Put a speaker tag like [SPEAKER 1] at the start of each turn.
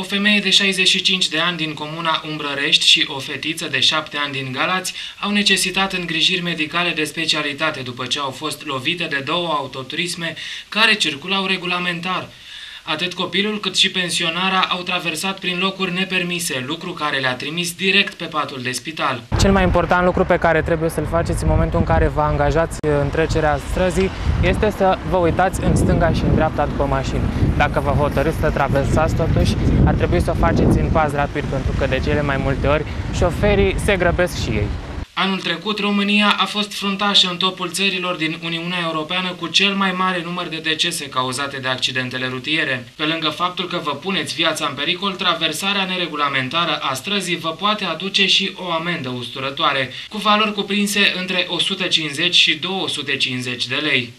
[SPEAKER 1] O femeie de 65 de ani din comuna Umbrărești și o fetiță de 7 ani din Galați au necesitat îngrijiri medicale de specialitate după ce au fost lovite de două autoturisme care circulau regulamentar. Atât copilul cât și pensionara au traversat prin locuri nepermise, lucru care le-a trimis direct pe patul de spital.
[SPEAKER 2] Cel mai important lucru pe care trebuie să-l faceți în momentul în care vă angajați în trecerea străzii este să vă uitați în stânga și în dreapta după mașini. Dacă vă hotărâți să traversați totuși, ar trebui să o faceți în pas rapid, pentru că de cele mai multe ori șoferii se grăbesc și ei.
[SPEAKER 1] Anul trecut, România a fost fruntașă în topul țărilor din Uniunea Europeană cu cel mai mare număr de decese cauzate de accidentele rutiere. Pe lângă faptul că vă puneți viața în pericol, traversarea neregulamentară a străzii vă poate aduce și o amendă usturătoare, cu valori cuprinse între 150 și 250 de lei.